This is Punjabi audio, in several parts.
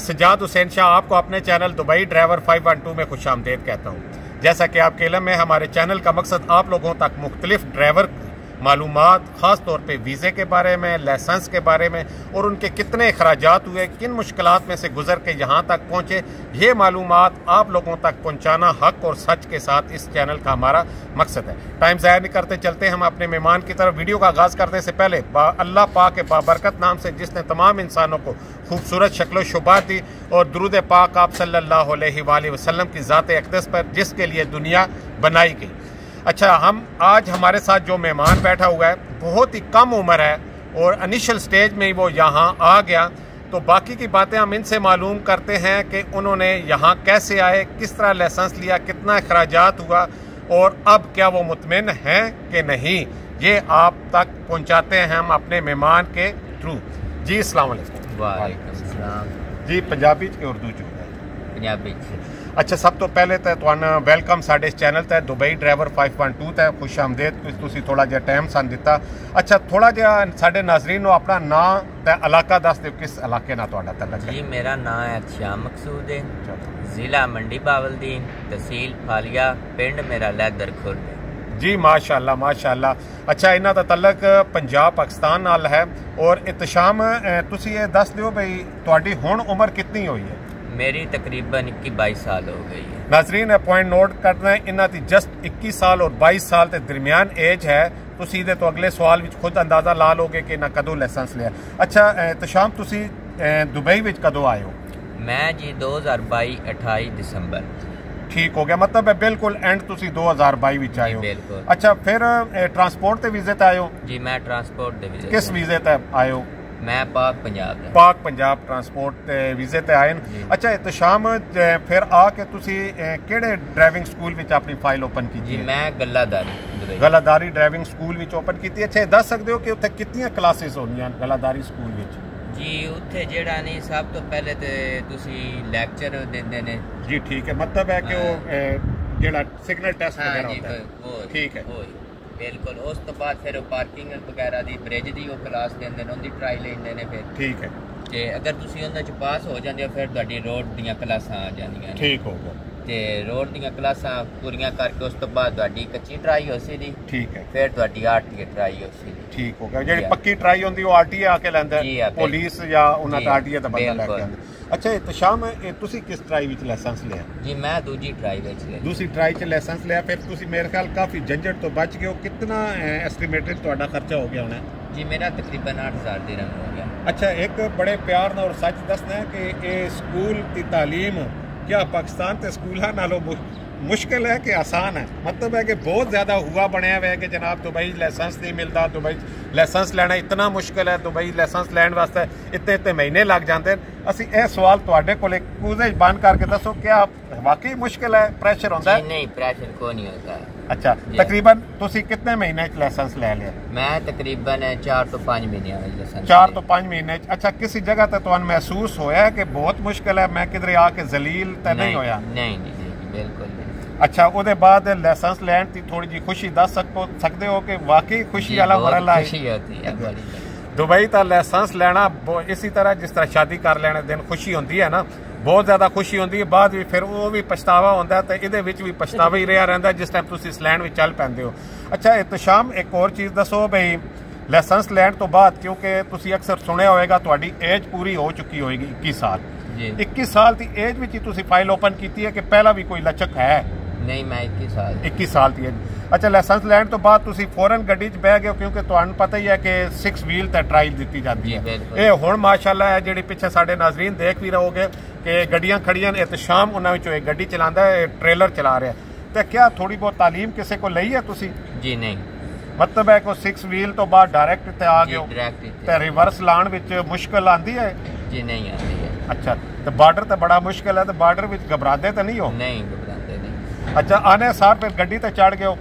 सजाद हुसैन शाह आपको अपने चैनल दुबई ड्राइवर 512 में खुश आमदेद कहता हूँ जैसा कि आपके इलम में हमारे चैनल का मकसद आप लोगों तक मुख्तलिफ ड्राइवर मालूम ख़ास तौर पर वीज़े के बारे में, लाइसेंस के बारे में, और उनके कितने अखराज हुए, किन मुश्किल में से गुजर के यहाँ तक पहुँचे, ये मालूम आप लोगों तक पहुँचाना हक और सच के साथ इस चैनल का हमारा मकसद है। टाइम ज़ाया नहीं करते, चलते हम अपने मेहमान की तरफ़। वीडियो का आगाज़ करने से पहले अल्लाह पाक के बाबरकत नाम से जिसने तमाम इंसानों को खूबसूरत शक्ल शुबात दी, और दरुद पाक आप सल्लल्लाहु अलैहि वसल्लम की ज़ात अकदस पर जिसके लिए दुनिया बनाई गई। अच्छा हम आज हमारे साथ जो मेहमान बैठा हुआ है बहुत ही कम उम्र है और इनिशियल स्टेज में ही वो यहाँ आ गया। तो बाकी की बातें हम इनसे मालूम करते हैं कि उन्होंने यहाँ कैसे आए किस तरह लाइसेंस लिया कितना अखराज हुआ और अब क्या वो मुतमिन हैं कि नहीं ये आप तक पहुँचाते हैं हम अपने मेहमान के थ्रू। जी अलैक्म जी पंजाबी उर्दू च पंजाबी ਅੱਛਾ ਸਭ ਤੋਂ ਪਹਿਲੇ ਤਾਂ ਤੁਹਾਨੂੰ ਵੈਲਕਮ ਸਾਡੇ ਚੈਨਲ ਤੇ ਦੁਬਈ ਡਰਾਈਵਰ 5.2 ਤੇ ਖੁਸ਼ ਆਮਦੇਦ ਤੁਸੀਂ ਥੋੜਾ ਜਿਹਾ ਟਾਈਮ ਸਾਨੂੰ ਦਿੱਤਾ। ਅੱਛਾ ਥੋੜਾ ਜਿਹਾ ਸਾਡੇ ਨਾਜ਼ਰੀਨ ਨੂੰ ਆਪਣਾ ਨਾਮ ਤੇ ਇਲਾਕਾ ਦੱਸ ਦਿਓ ਕਿਸ ਇਲਾਕੇ ਨਾਲ ਤੁਹਾਡਾ ਤਲਕ ਹੈ? ਜੀ ਮੇਰਾ ਨਾਮ ਹੈ ਸ਼ਾਮ ਮਕਸੂਦ ਹੈ। ਜ਼ਿਲ੍ਹਾ ਮੰਡੀ ਬਾਵਲਦੀਨ ਤਹਿਸੀਲ ਫਾਲੀਆ ਪਿੰਡ ਮੇਰਾ ਲੈਦਰ ਖੁਰਦ ਜੀ ਮਾਸ਼ਾਅੱਲਾ ਮਾਸ਼ਾਅੱਲਾ। ਅੱਛਾ ਇਹਨਾਂ ਦਾ ਤਲਕ ਪੰਜਾਬ ਪਾਕਿਸਤਾਨ ਨਾਲ ਹੈ। ਔਰ ਇਤਸ਼ਾਮ ਤੁਸੀਂ ਇਹ ਦੱਸ ਦਿਓ ਬਈ ਤੁਹਾਡੀ ਹੁਣ ਉਮਰ ਕਿੰਨੀ ਹੋਈ ਹੈ? ਮੇਰੀ ਤਕਰੀਬਨ 21 22 ਸਾਲ ਹੋ ਗਈ ਹੈ। ਨਾਜ਼ਰੀਨ ਇਹ ਪੁਆਇੰਟ ਨੋਟ ਕਰਨਾ ਹੈ ਇਹਨਾਂ ਦੀ ਜਸਟ 21 ਸਾਲ ਔਰ 22 ਸਾਲ ਦੇ ਦਰਮਿਆਨ ਏਜ ਹੈ। ਤੁਸੀਂ ਇਹਦੇ ਤੋਂ ਅਗਲੇ ਸਵਾਲ ਵਿੱਚ ਖੁਦ ਅੰਦਾਜ਼ਾ ਲਾ ਲੋਗੇ ਕਿ ਇਹਨਾਂ ਕਦੋਂ ਲਾਇਸੈਂਸ ਲਿਆ। ਅੱਛਾ ਤਸ਼ਾਮ ਤੁਸੀਂ ਦੁਬਈ ਵਿੱਚ ਕਦੋਂ ਆਏ ਹੋ? ਮੈਂ ਜੀ 2022 28 ਦਸੰਬਰ। ਠੀਕ ਹੋ ਗਿਆ। ਮਤਲਬ ਹੈ ਬਿਲਕੁਲ ਐਂਡ ਤੁਸੀਂ 2022 ਵਿੱਚ ਆਏ ਹੋ। ਅੱਛਾ ਫਿਰ ਟਰਾਂਸਪੋਰਟ ਤੇ ਵੀਜ਼ੇ ਤੇ ਆਏ ਹੋ? ਜੀ ਮੈਂ ਟਰਾਂਸਪੋਰਟ ਦੇ ਵੀਜ਼ੇ ਕਿਸ ਵੀਜ਼ੇ ਤੇ ਆਏ ਹੋ? ਮੈਂ ਪਾਕ ਪੰਜਾਬ ਦਾ। ਪਾਕ ਪੰਜਾਬ ਟਰਾਂਸਪੋਰਟ ਤੇ ਵੀਜ਼ੇ ਤੇ ਆਏ ਨੇ। ਅੱਛਾ ਇਤਸ਼ਾਮ ਫਿਰ ਆ ਕੇ ਤੁਸੀਂ ਕਿਹੜੇ ਡਰਾਈਵਿੰਗ ਸਕੂਲ ਵਿੱਚ ਆਪਣੀ ਫਾਈਲ ਓਪਨ ਕੀਤੀ ਜੀ ਮੈਂ ਗੱਲਾਦਾਰੀ ਗੱਲਾਦਾਰੀ ਡਰਾਈਵਿੰਗ ਸਕੂਲ ਵਿੱਚ ਓਪਨ ਕੀਤੀ ਅੱਛਾ ਦੱਸ ਸਕਦੇ ਹੋ ਕਿ ਉੱਥੇ ਕਿੰਨੀਆਂ ਕਲਾਸਿਸ ਹੁੰਦੀਆਂ ਗੱਲਾਦਾਰੀ ਸਕੂਲ ਵਿੱਚ? ਜੀ ਉੱਥੇ ਜਿਹੜਾ ਨਹੀਂ ਸਭ ਤੋਂ ਪਹਿਲੇ ਤੇ ਤੁਸੀਂ ਲੈਕਚਰ ਦਿੰਦੇ ਨੇ। ਜੀ ਠੀਕ ਹੈ। ਮਤਲਬ ਹੈ ਕਿ ਉਹ ਜਿਹੜਾ ਸਿਗਨਲ ਟੈਸਟ ਵਗੈਰਾ ਹੁੰਦਾ ਹੈ। ਠੀਕ ਹੈ। ਬਿਲਕੁਲ ਉਸ ਤੋਂ ਬਾਅਦ ਫਿਰ ਪਾਰਕਿੰਗ ਵਗੈਰਾ ਦੀ ਬ੍ਰਿਜ ਦੀ ਉਹ ਕਲਾਸ ਦਿੰਦੇ ਨੇ ਉਹਦੀ ਟਰਾਈ ਲੈਂਦੇ ਨੇ ਫਿਰ। ਠੀਕ ਹੈ। ਤੇ ਅਗਰ ਤੁਸੀਂ ਉਹਨਾਂ ਚ ਪਾਸ ਹੋ ਜਾਂਦੇ ਹੋ ਫਿਰ ਤੁਹਾਡੀ ਰੋਡ ਦੀਆਂ ਕਲਾਸਾਂ ਆ ਜਾਂਦੀਆਂ ਨੇ। ਠੀਕ ਹੋ ਗਿਆ। ਤੇ ਰੋਡ ਦੀਆਂ ਕਲਾਸਾਂ ਪੂਰੀਆਂ ਕਰਕੇ ਉਸ ਤੋਂ ਬਾਅਦ ਤੁਹਾਡੀ ਕੱਚੀ ਟਰਾਈ ਹੋ ਸੀ ਦੀ ਠੀਕ ਹੈ। ਫਿਰ ਤੁਹਾਡੀ ਆਰਟੀਏ ਟਰਾਈ ਹੋ ਸੀ ਠੀਕ ਹੋ ਗਿਆ। ਜਿਹੜੀ ਪੱਕੀ ਟਰਾਈ ਹੁੰਦੀ ਉਹ ਆਰਟੀਏ ਆ ਕੇ ਲੈਂਦਾ ਪੁਲਿਸ ਜਾਂ ਉਹਨਾਂ ਦਾ ਆਰਟੀਏ ਦਾ ਬੰਦਾ ਲੈ ਕੇ ਆਉਂਦਾ। ਅੱਛਾ ਇਤਸ਼ਾਮ ਇਹ ਤੁਸੀਂ ਕਿਸ ਟਰਾਈ ਵਿੱਚ ਲਾਇਸੈਂਸ ਲਿਆ? ਜੀ ਮੈਂ ਦੂਜੀ ਟਰਾਈ ਵਿੱਚ ਲਿਆ। ਦੂਸਰੀ ਟਰਾਈ 'ਚ ਲਾਇਸੈਂਸ ਲਿਆ। ਫਿਰ ਤੁਸੀਂ ਮੇਰੇ ਖਿਆਲ ਕਾਫੀ ਜੰਜਟ ਤੋਂ ਬਚ ਗਏ ਹੋ। ਕਿੰਨਾ ਐਸਟੀਮੇਟਡ ਤੁਹਾਡਾ ਖਰਚਾ ਹੋ ਗਿਆ ਹੋਣਾ? ਜੀ ਮੇਰਾ ਤਕਰੀਬਨ 8000 ਦਿਰਹਮ ਹੋ ਗਿਆ। ਅੱਛਾ ਇੱਕ ਬੜੇ ਪਿਆਰ ਨਾਲ ਔਰ ਸੱਚ ਦੱਸਣਾ ਹੈ ਕਿ ਇਹ ਸਕੂਲ ਦੀ ਤਾਲੀਮ ਕਿਆ ਪਾਕਿਸਤਾਨ ਤੇ ਸਕੂਲਾਂ ਨਾਲੋਂ ਮੁਸ਼ਕਿਲ ਹੈ ਕਿ ਆਸਾਨ ਹੈ ਮਤਲਬ ਹੈ ਕਿ ਬਹੁਤ ਜ਼ਿਆਦਾ ਹੁਆ ਬਣਿਆ ਹੋਇਆ ਹੈ ਕਿ ਜਨਾਬ ਦੁਬਈ ਲਾਇਸੈਂਸ ਨਹੀਂ ਮਿਲਦਾ ਦੁਬਈ ਲਾਇਸੈਂਸ ਲੈਣਾ ਇਤਨਾ ਮੁਸ਼ਕਿਲ ਹੈ ਦੁਬਈ ਲਾਇਸੈਂਸ ਲੈਣ ਵਾਸਤੇ ਇੱਤੇ ਇੱਤੇ ਮਹੀਨੇ ਲੱਗ ਜਾਂਦੇ ਅਸੀਂ ਇਹ ਸਵਾਲ ਤੁਹਾਡੇ ਕੋਲੇ ਕੂਜ਼ੇ ਬੰਦ ਕਰਕੇ ਦੱਸੋ ਕਿ ਵਾਕਈ ਮੁਸ਼ਕਿਲ ਹੈ ਪ੍ਰੈਸ਼ਰ ਹੁੰਦਾ ਹੈ ਨਹੀਂ ਪ੍ਰੈਸ਼ਰ ਕੋ ਨਹੀਂ ਹੁੰਦਾ ਅੱਛਾ ਤਕਰੀਬਨ ਤੁਸੀਂ ਕਿੰਨੇ ਮਹੀਨੇ ਚ ਲਾਇਸੈਂਸ ਲੈ ਲਿਆ? ਮੈਂ ਤਕਰੀਬਨ 4 ਤੋਂ 5 ਮਹੀਨਿਆਂ ਵਿੱਚ ਲਾਇਸੈਂਸ 4 ਤੋਂ 5 ਮਹੀਨੇ ਚ। ਅੱਛਾ ਕਿਸੇ ਜਗ੍ਹਾ ਤੇ ਤੁਹਾਨੂੰ ਮਹਿਸੂਸ ਹੋਇਆ ਕਿ ਬਹੁਤ ਮੁਸ਼ਕਿਲ ਹੈ? ਮੈਂ ਕਿਧਰੇ ਆ ਕੇ ਜ਼ਲੀਲ ਤਾਂ ਨਹੀਂ ਹੋਇਆ? ਨਹੀਂ ਨਹੀਂ ਬਿਲਕੁਲ ਅੱਛਾ ਉਹਦੇ ਬਾਅਦ ਲਾਇਸੈਂਸ ਲੈਣ ਦੀ ਥੋੜੀ ਜੀ ਖੁਸ਼ੀ ਦੱਸ ਸਕੋ ਸਕਦੇ ਹੋ ਕਿ ਵਾਕਈ ਖੁਸ਼ੀ ਵਾਲਾ ਮਰਲਾ ਹੈ ਖੁਸ਼ੀ ਹੁੰਦੀ ਹੈ ਬੜੀ ਦੁਬਈ ਤਾਂ ਲਾਇਸੈਂਸ ਲੈਣਾ ਇਸੇ ਤਰ੍ਹਾਂ ਜਿਸ ਤਰ੍ਹਾਂ ਸ਼ਾਦੀ ਕਰ ਲੈਣੇ ਦਿਨ ਖੁਸ਼ੀ ਹੁੰਦੀ ਹੈ ਨਾ? ਬਹੁਤ ਜ਼ਿਆਦਾ ਖੁਸ਼ੀ ਹੁੰਦੀ ਹੈ। ਬਾਅਦ ਵੀ ਫਿਰ ਉਹ ਵੀ ਪਛਤਾਵਾ ਹੁੰਦਾ ਤੇ ਇਹਦੇ ਵਿੱਚ ਵੀ ਪਛਤਾਵਾ ਹੀ ਰਿਹਾ ਰਹਿੰਦਾ ਜਿਸ ਟਾਈਮ ਤੁਸੀਂ ਇਸ ਲੈਂਡ ਵਿੱਚ ਚੱਲ ਪੈਂਦੇ ਹੋ। ਅੱਛਾ ਇਤਸ਼ਾਮ ਇੱਕ ਹੋਰ ਚੀਜ਼ ਦੱਸੋ ਬਈ ਲਾਇਸੈਂਸ ਲੈਣ ਤੋਂ ਬਾਅਦ ਕਿਉਂਕਿ ਤੁਸੀਂ ਅਕਸਰ ਸੁਣਿਆ ਹੋਵੇਗਾ ਤੁਹਾਡੀ ਏਜ ਪੂਰੀ ਹੋ ਚੁੱਕੀ ਹੋਏਗੀ 21 ਸਾਲ। ਜੀ। 21 ਸਾਲ ਦੀ ਏਜ ਵਿੱਚ ਹੀ ਤੁਸੀਂ ਫਾਈਲ ਓਪਨ ਕੀਤੀ ਹੈ ਕਿ ਪਹਿਲਾਂ ਵੀ ਕੋਈ ਲਚਕ ਹੈ? ਨਹੀਂ ਮੈਂ 21 ਸਾਲ 21 ਸਾਲ ਦੀ ਹੈ ਅੱਛਾ ਲਾਇਸੈਂਸ ਲੈਣ ਤੋਂ ਬਾਅਦ ਤੁਸੀਂ ਫੌਰਨ ਗੱਡੀ 'ਚ ਬਹਿ ਗਏ ਕਿਉਂਕਿ ਤੁਹਾਨੂੰ ਪਤਾ ਹੀ ਹੈ ਕਿ 6 ਵੀਲ ਤੇ ਟ੍ਰਾਇਲ ਦਿੱਤੀ ਜਾਂਦੀ ਹੈ। ਇਹ ਹੁਣ ਮਾਸ਼ਾਅੱਲਾ ਹੈ ਜਿਹੜੀ ਪਿੱਛੇ ਸਾਡੇ ਨਾਜ਼ਰੀਨ ਦੇਖ ਵੀ ਰਹੋਗੇ ਕਿ ਗੱਡੀਆਂ ਖੜੀਆਂ ਨੇ ਇਤਸ਼ਾਮ ਉਹਨਾਂ ਵਿੱਚੋਂ ਇੱਕ ਗੱਡੀ ਚਲਾਉਂਦਾ ਹੈ ਟ੍ਰੇਲਰ ਚਲਾ ਰਿਹਾ। ਤੇ ਕਿਆ ਥੋੜੀ ਬਹੁਤ ਤਾਲੀਮ ਕਿਸੇ ਕੋ ਲਈ ਹੈ ਤੁਸੀਂ? ਜੀ ਨਹੀਂ। ਮਤਲਬ ਹੈ ਕੋ 6 ਵੀਲ ਤੋਂ ਬਾਅਦ ਡਾਇਰੈਕਟ ਤੇ ਆ ਗਏ ਤੇ ਰਿਵਰਸ ਲਾਣ ਵਿੱਚ ਮੁਸ਼ਕਲ ਆਂਦੀ ਹੈ? ਜੀ ਨਹੀਂ ਆਂਦੀ ਹੈ। ਅੱਛਾ ਤੇ ਬਾਰਡਰ ਤੇ ਬੜਾ ਮੁਸ਼ਕਲ ਹੈ ਤੇ ਬਾਰਡਰ ਵਿੱਚ ਘਬਰਾਦੇ ਤਾਂ ਨਹੀਂ ਹੋ? ਨਹੀਂ ਅੱਛਾ ਆਨੇ ਸਾਰ ਫਿਰ ਗੱਡੀ ਤੇ ਚੜ ਗਏ ਹੋ?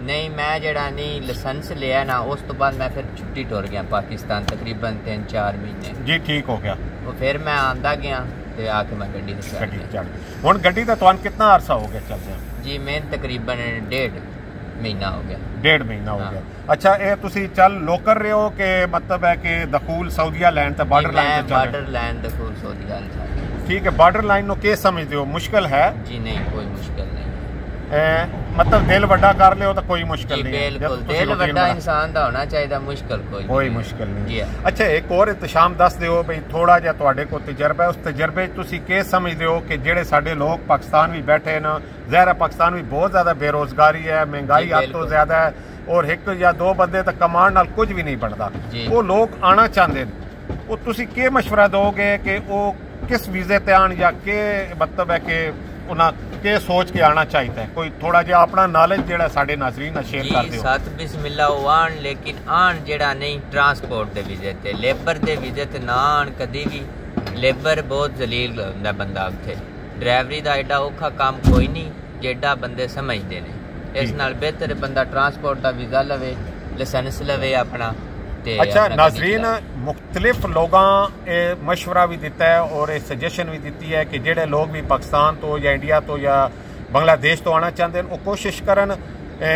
ਨਹੀਂ ਮੈਂ ਜਿਹੜਾ ਨਹੀਂ ਲਾਇਸੈਂਸ ਲਿਆ ਨਾ ਉਸ ਤੋਂ ਬਾਅਦ ਮੈਂ ਫਿਰ ਛੁੱਟੀ ਟੁਰ ਗਿਆ ਪਾਕਿਸਤਾਨ ਤਕਰੀਬਨ 3-4 ਮਹੀਨੇ। ਜੀ ਠੀਕ ਹੋ ਗਿਆ। ਉਹ ਫਿਰ ਮੈਂ ਆਂਦਾ ਗਿਆ ਤੇ ਆ ਕੇ ਮੈਂ ਗੱਡੀ ਤੇ ਚੜ ਗੱਡੀ ਚੜ ਹੁਣ ਗੱਡੀ ਤੇ ਤੁਹਾਨੂੰ ਕਿੰਨਾ ਅਰਸਾ ਹੋ ਗਿਆ ਚੱਲਦੇ ਜੀ ਮੈਂ ਤਕਰੀਬਨ ਡੇਢ ਮਹੀਨਾ ਹੋ ਗਿਆ। ਡੇਢ ਮਹੀਨਾ ਹੋ ਗਿਆ। ਅੱਛਾ ਇਹ ਤੁਸੀਂ ਚੱਲ ਲੋਕਰ ਰਹੇ ਹੋ ਕਿ ਮਤਲਬ ਹੈ ਕਿ ਦਖੂਲ ਸਾਊਦੀਆ ਲੈਂਡ ਤੇ ਬਾਰਡਰ ਲਾਈਨ ਤੇ ਬਾਰਡਰ ਲੈਂਡ ਦਖੂਲ ਸਾਊਦੀਆ ਲੈਂਡ ਠੀਕ ਹੈ ਬਾਰਡਰ ਲਾਈਨ ਨੂੰ ਕੀ ਸਮਝਦੇ ਹੋ? ਮੁਸ਼ਕਲ ਹੈ? ਜੀ ਨਹੀਂ ਕੋਈ ਮੁਸ਼ਕਲ ਨਹੀਂ ਅਹ, ਮਤਲਬ ਦਿਲ ਵੱਡਾ ਕਰ ਲਿਓ ਤਾਂ ਕੋਈ ਮੁਸ਼ਕਲ ਜੀ ਨਹੀਂ ਹੈ। ਜਦ ਬਿਲਕੁਲ ਤੁਸੀਂ ਦਿਲ routine ਵੱਡਾ ਬਣਾ- ਇਨਸਾਨ ਦਾ ਹੋਣਾ ਚਾਹੀਦਾ ਮੁਸ਼ਕਲ ਕੋਈ ਨਹੀਂ ਕੋਈ ਮੁਸ਼ਕਲ ਨਹੀਂ ਜੀ ਹਾਂ। ਅੱਛਾ ਇੱਕ ਹੋਰ ਇਤਸ਼ਾਮ ਦੱਸ ਦਿਓ ਬਈ ਥੋੜਾ ਜਿਹਾ ਤੁਹਾਡੇ ਕੋਲ ਤਜਰਬਾ ਹੈ ਉਸ ਤਜਰਬੇ 'ਚ ਤੁਸੀਂ ਕੀ ਸਮਝਦੇ ਹੋ ਕਿ ਜਿਹੜੇ ਸਾਡੇ ਲੋਕ ਪਾਕਿਸਤਾਨ ਵੀ ਬੈਠੇ ਨੇ ਜ਼ਾਹਿਰ ਹੈ ਪਾਕਿਸਤਾਨ ਵੀ ਬਹੁਤ ਜ਼ਿਆਦਾ ਬੇਰੋਜ਼ਗਾਰੀ ਹੈ ਮਹਿੰਗਾਈ ਜੀ, ਹੱਦ ਤੋਂ ਬਿਲਕੁਲ। ਜ਼ਿਆਦਾ ਹੈ ਔਰ ਇੱਕ ਜਾਂ ਦੋ ਬੰਦੇ ਤਾਂ ਕਮਾਉਣ ਨਾਲ ਕੁਝ ਵੀ ਨਹੀਂ ਬਣਦਾ ਜੀ। ਉਹ ਲੋਕ ਆਣਾ ਚਾਹੁੰਦੇ ਨੇ ਉਹ ਤੁਸੀਂ ਕੀ مشورہ ਦੋਗੇ ਕਿ ਉਹ ਕਿਸ ਵੀਜ਼ੇ ਤੇ ਆਣ ਜਾਂ ਕੀ ਮਤਲਬ ਹੈ ਕਿ ਉਹਨਾਂ ਕੀ ਸੋਚ ਕੇ ਆਣਾ ਚਾਹੀਦਾ ਹੈ। ਕੋਈ ਥੋੜਾ ਜਿਹਾ ਆਪਣਾ ਨੌਲੇਜ ਜਿਹੜਾ ਸਾਡੇ ਨਾਜ਼ਰੀਨ ਨਾਲ ਸ਼ੇਅਰ ਕਰ ਦਿਓ ਸਤ ਬਿਸਮਿਲ੍ਲਾ ਆਣ ਲੇਕਿਨ ਆਣ ਜਿਹੜਾ ਨਹੀਂ ਟਰਾਂਸਪੋਰਟ ਦੇ ਵੀਜ਼ੇ ਤੇ। ਲੇਬਰ ਦੇ ਵੀਜ਼ੇ ਤੇ ਨਾ ਆਣ ਕਦੀ ਵੀ। ਲੇਬਰ ਬਹੁਤ ਜ਼ਲੀਲ ਹੁੰਦਾ ਬੰਦਾ ਉੱਥੇ। ਡਰਾਈਵਰੀ ਦਾ ਐਡਾ ਔਖਾ ਕੰਮ ਕੋਈ ਨਹੀਂ ਜਿਹੜਾ ਬੰਦੇ ਸਮਝਦੇ ਨੇ। ਇਸ। ਨਾਲ ਬਿਹਤਰ ਬੰਦਾ ਟਰਾਂਸਪੋਰਟ ਦਾ ਵੀਜ਼ਾ ਲਵੇ ਲਾਇਸੈਂਸ ਲਵੇ ਆਪਣਾ। ਤੇ ਅੱਛਾ ਆਪਣਾ ਗੱਡੀ ਨਾਜ਼ਰੀਨ ਚਲਾਵੇ। ਮੁxtਲਿਫ ਲੋਕਾਂ ਇਹ مشورہ ਵੀ ਦਿੱਤਾ ਹੈ ਔਰ ਇਹ ਸੁਜੈਸ਼ਨ ਵੀ ਦਿੱਤੀ ਹੈ ਕਿ ਜਿਹੜੇ ਲੋਕ ਵੀ ਪਾਕਿਸਤਾਨ ਤੋਂ ਜਾਂ ਇੰਡੀਆ ਤੋਂ ਜਾਂ ਬੰਗਲਾਦੇਸ਼ ਤੋਂ ਆਣਾ ਚਾਹੁੰਦੇ ਨੇ ਉਹ ਕੋਸ਼ਿਸ਼ ਕਰਨ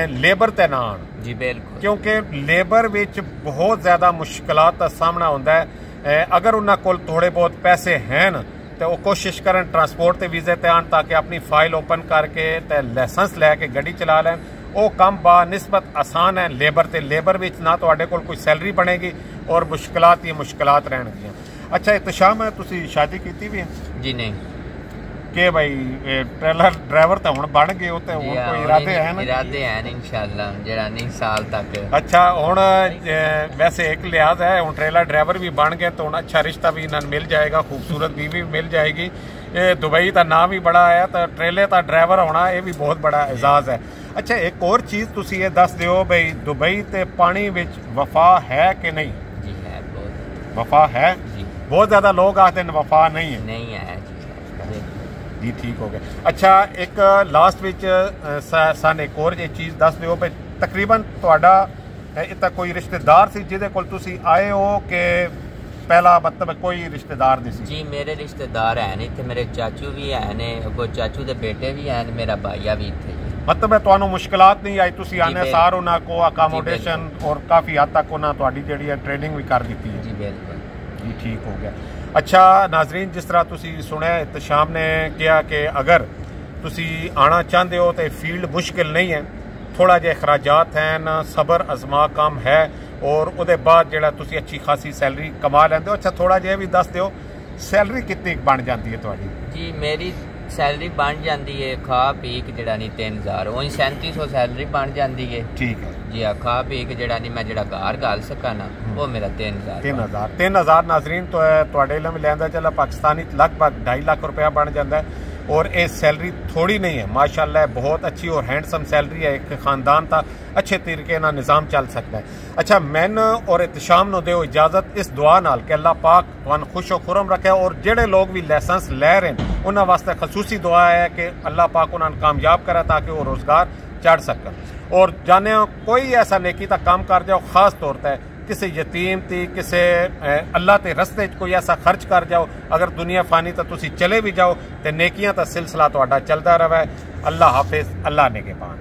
ਲੇਬਰ ਤੇ ਨਾ ਆਣ ਜੀ ਬਿਲਕੁਲ ਕਿਉਂਕਿ ਲੇਬਰ ਵਿੱਚ ਬਹੁਤ ਜ਼ਿਆਦਾ ਮੁਸ਼ਕਲਾਂ ਦਾ ਸਾਹਮਣਾ ਹੁੰਦਾ ਹੈ ਅਹ ਅਗਰ ਉਹਨਾਂ ਕੋਲ ਥੋੜੇ ਬਹੁਤ ਪੈਸੇ ਹਨ ਤੇ ਉਹ ਕੋਸ਼ਿਸ਼ ਕਰਨ ਟਰਾਂਸਪੋਰਟ ਤੇ ਵੀਜ਼ੇ ਤੇ ਆਣ ਤਾਂ ਕਿ ਆਪਣੀ ਫਾਈਲ ਓਪਨ ਕਰਕੇ ਤੇ ਲਾਇਸੈਂਸ ਲੈ ਕੇ ਗੱਡੀ ਚਲਾ ਲੈਣ ਉਹ ਕੰਮ ਬਾ ਨਿਸਬਤ ਆਸਾਨ ਹੈ ਲੇਬਰ ਤੇ ਲੇਬਰ ਵਿੱਚ ਨਾ ਤੁਹਾਡੇ ਕੋਲ ਕੋਈ ਸੈਲਰੀ ਬਣੇਗੀ ਔਰ ਮੁਸ਼ਕਲਾਂ ਹੀ ਮੁਸ਼ਕਲਾਂ ਰਹਿਣਗੀਆਂ। ਅੱਛਾ ਇਤਸ਼ਾਮ ਹੈ ਤੁਸੀਂ ਸ਼ਾਦੀ ਕੀਤੀ ਵੀ ਹੈ? ਜੀ ਨਹੀਂ। ਕਿ ਭਾਈ ਟ੍ਰੇਲਰ ਡਰਾਈਵਰ ਤਾਂ ਹੁਣ ਬਣ ਗਏ ਉਹ ਤੇ ਹੁਣ ਕੋਈ ਇਰਾਦੇ ਹਨ ਇਰਾਦੇ ਹਨ ਇਨਸ਼ਾਅੱਲਾ ਜਿਹੜਾ ਨਹੀਂ ਸਾਲ ਤੱਕ। ਅੱਛਾ ਹੁਣ ਵੈਸੇ ਇੱਕ ਲਿਹਾਜ਼ ਹੈ ਹੁਣ ਟ੍ਰੇਲਰ ਡਰਾਈਵਰ ਵੀ ਬਣ ਗਏ ਤਾਂ ਹੁਣ ਅੱਛਾ ਰਿਸ਼ਤਾ ਵੀ ਇਹਨਾਂ ਨੂੰ ਮਿਲ ਜਾਏਗਾ ਖੂਬਸੂਰਤ ਬੀਵੀ ਵੀ ਮਿਲ ਜਾਏਗੀ। ਇਹ ਦੁਬਈ ਦਾ ਨਾਮ ਵੀ ਬੜਾ ਆਇਆ ਤਾਂ ਟ੍ਰੇਲੇ ਦਾ ਡਰਾਈਵਰ ਹੋਣਾ ਇਹ ਵੀ ਬਹੁਤ ਬੜਾ ਇਜ਼ਾਜ਼ ਹੈ। ਅੱਛਾ ਇੱਕ ਹੋਰ ਚੀਜ਼ ਤੁਸੀਂ ਇਹ ਦੱਸ ਦਿਓ ਬਈ ਦੁਬਈ ਤੇ ਪਾਣੀ ਵਿੱਚ ਵਫਾ ਹੈ ਕਿ ਨਹੀਂ? ਜੀ ਹੈ ਬਹੁਤ। ਵਫਾ ਹੈ? ਜੀ। ਬਹੁਤ ਜ਼ਿਆਦਾ ਲੋਕ ਆਖਦੇ ਨੇ ਵਫਾ ਨਹੀਂ ਹੈ। ਨਹੀਂ ਹੈ ਜੀ ਜੀ ਠੀਕ ਹੋ ਗਿਆ। ਅੱਛਾ ਇੱਕ ਲਾਸਟ ਵਿੱਚ ਸਾਨੂੰ ਇੱਕ ਹੋਰ ਇਹ ਚੀਜ਼ ਦੱਸ ਦਿਓ ਵੀ ਤਕਰੀਬਨ ਤੁਹਾਡਾ ਇਹ ਤਾਂ ਕੋਈ ਰਿਸ਼ਤੇਦਾਰ ਸੀ ਜਿਹਦੇ ਕੋਲ ਤੁਸੀਂ ਆਏ ਹੋ ਕਿ ਪਹਿਲਾ ਮਤਲਬ ਕੋਈ ਰਿਸ਼ਤੇਦਾਰ ਨਹੀਂ ਸੀ? ਜੀ ਮੇਰੇ ਰਿਸ਼ਤੇਦਾਰ ਹਨ ਇੱਥੇ ਮੇਰੇ ਚਾਚੂ ਵੀ ਹਨ ਅੱਗੋਂ ਚਾਚੂ ਦੇ ਬੇਟੇ ਵੀ ਹਨ ਮੇਰਾ ਭਾਈਆ ਵੀ ਇੱਥੇ ਹੀ ਹੈ। ਮਤਲਬ ਹੈ ਤੁਹਾਨੂੰ ਮੁਸ਼ਕਲਾਤ ਨਹੀਂ ਆਈ ਤੁਸੀਂ ਆਨੇ। ਸਾਰ ਉਹਨਾਂ ਕੋ ਅਕਾਮੋਡੇਸ਼ਨ ਔਰ ਕਾਫੀ ਹੱਦ ਤੱਕ ਉਹਨਾਂ ਤੁਹਾਡੀ ਜਿਹੜੀ ਹੈ ਟ੍ਰੇਨਿੰਗ ਵੀ ਕਰ ਦਿੱਤੀ ਹੈ। ਜੀ ਬਿਲਕੁਲ। ਜੀ ਠੀਕ ਹੋ ਗਿਆ। ਅੱਛਾ ਨਾਜ਼ਰੀਨ ਜਿਸ ਤਰ੍ਹਾਂ ਤੁਸੀਂ ਸੁਣਿਆ ਇਤਸ਼ਾਮ ਨੇ ਕਿਹਾ ਕਿ ਅਗਰ ਤੁਸੀਂ ਆਣਾ ਚਾਹੁੰਦੇ ਹੋ ਤੇ ਫੀਲਡ ਮੁਸ਼ਕਿਲ ਨਹੀਂ ਹੈ ਥੋੜਾ ਜਿਹਾ ਅਖਰਾਜਾਤ ਹਨ ਸਬਰ ਅਜ਼ਮਾ ਕੰਮ ਹੈ ਔਰ ਉਹਦੇ ਬਾਅਦ ਜਿਹੜਾ ਤੁਸੀਂ ਅੱਛੀ ਖਾਸੀ ਸੈਲਰੀ ਕਮਾ ਲੈਂਦੇ ਹੋ ਅੱਛਾ ਥੋੜਾ ਜਿਹਾ ਵੀ ਦੱਸ ਦਿਓ ਸੈਲਰੀ ਕਿੰਨੀ ਬਣ ਜਾਂਦੀ ਹੈ ਤੁਹਾਡੀ? ਜੀ ਮੇਰੀ ਸੈਲਰੀ ਬਣ ਜਾਂਦੀ ਹੈ ਖਾ ਪੀ ਕੇ ਜਿਹੜਾ ਨਹੀਂ 3000 ਉਹੀ 3700 ਸੈਲਰੀ ਬਣ ਜਾਂਦੀ ਹੈ ਠੀਕ ਹੈ ਜੀ ਆ ਖਾ ਪੀ ਕੇ ਜਿਹੜਾ ਨਹੀਂ ਮੈਂ ਜਿਹੜਾ ਘਰ ਗਾਲ ਸਕਾਂ ਨਾ ਉਹ ਮੇਰਾ 3000 3000 3000 ਨਾਜ਼ਰੀਨ ਤੋਂ ਹੈ ਤੁਹਾਡੇ ਇਲਮ ਲੈਂਦਾ ਚੱਲਾ ਪਾਕਿਸਤਾਨੀ 'ਚ ਲਗਭਗ 2.5 ਲੱਖ ਰੁਪਇਆ ਬਣ ਜਾਂਦਾ ਹੈ ਔਰ ਇਹ ਸੈਲਰੀ ਥੋੜੀ ਨਹੀਂ ਹੈ ਮਾਸ਼ਾਅੱਲਾ ਬਹੁਤ ਅੱਛੀ ਔਰ ਹੈਂਡਸਮ ਸੈਲਰੀ ਹੈ ਇੱਕ ਖਾਨਦਾਨ ਦਾ ਅੱਛੇ ਤਰੀਕੇ ਨਾਲ ਨਿਜ਼ਾਮ ਚੱਲ ਸਕਦਾ ਹੈ ਅੱਛਾ ਮੈਨ ਔਰ ਇਤਸ਼ਾਮ ਨੂੰ ਦਿਓ ਇਜਾਜ਼ਤ ਇਸ ਦੁਆ ਨਾਲ ਕਿ ਅੱਲਾਹ ਪਾਕ ਤੁਹਾਨੂੰ ਖੁਸ਼ ਖੁਰਮ ਰੱਖੇ ਔਰ ਜਿਹੜੇ ਲੋਕ ਵੀ ਲਾਇਸੈਂਸ ਲੈ ਰਹੇ ਨੇ ਉਹਨਾਂ ਵਾਸਤੇ ਖਸੂਸੀ ਦੁਆ ਹੈ ਕਿ ਅੱਲਾਹ ਪਾਕ ਉਹਨਾਂ ਨੂੰ ਕਾਮਯਾਬ ਕਰੇ ਤਾਂ ਕਿ ਉਹ ਰੋਜ਼ਗਾਰ ਚੜ ਸਕਣ ਔਰ ਜਾਣੇ ਕੋਈ ਐਸਾ नेकी ਦਾ ਕੰਮ ਕਰ ਜਾਓ ਖਾਸ ਤੌਰ ਤੇ ਕਿਸੇ ਯਤੀਮ ਤੇ ਕਿਸੇ ਅਹ, ਅੱਲਾਹ ਦੇ ਰਸਤੇ 'ਚ ਕੋਈ ਐਸਾ ਖਰਚ ਕਰ ਜਾਓ ਅਗਰ ਦੁਨੀਆ ਫਾਨੀ ਤਾਂ ਤੁਸੀਂ ਚਲੇ ਵੀ ਜਾਓ ਤੇ ਨੇਕੀਆਂ ਦਾ ਸਿਲਸਿਲਾ ਤੁਹਾਡਾ ਚੱਲਦਾ ਰਹੇ ਅੱਲਾਹ ਹਾਫਿਜ਼ ਅੱਲਾਹ ਨਿਗਹਿਬਾਨ